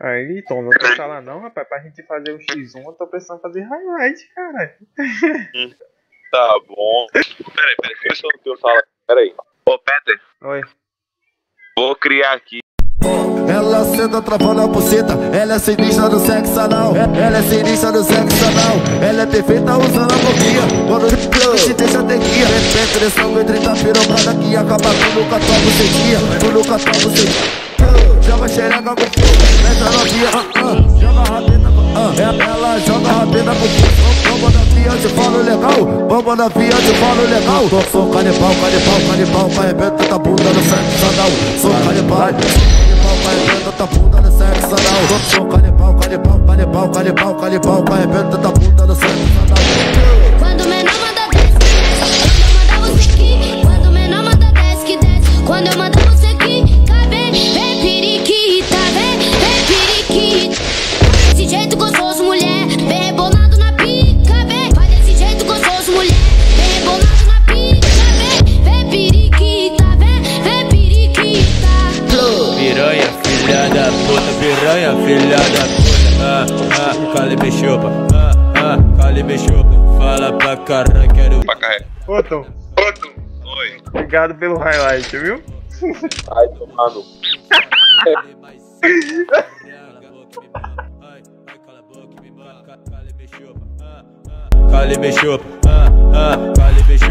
Aí, Tom, não tô falando não, rapaz. Pra gente fazer o X1, eu tô precisando fazer highlight, cara. Tá bom. Peraí, peraí, deixa eu eu falar. Peraí. Ô, Peter, Oi. vou criar aqui. Ela senta travando a buceta, ela é sinistra no sexo anal. Ela é sinistra no sexo anal. Ela é perfeita usando a boquinha. Quando te deixa ter guia. Penetração entre da pirocada que acaba tu nunca tua bucetinha. Tu nunca tua bucetinha. Joga xereca com fogo, mete a novinha. ah. Joga rabeta com. ah. Ela joga a rabeta com fogo. Da pia, eu te falo legal. Da pia, eu te falo legal. Tô sou canibal, canibal, canibal. Arrebenta tua bunda no sexo anal. Sou canibal. Canibal, arrebenta tua bunda no sexo anal. Sou canibal, canibal, canibal, canibal, arrebenta tua bunda piranha, filha da puta. Ah, ah, calibre chupa. Ah, ah, calibre chupa. Fala pra caralho, quero. Pra carregar. Ô, Tom. Oi. Obrigado pelo highlight, viu? Ai, chupa. Ah, ah, calibre chupa. Ah, ah, cala e me chupa.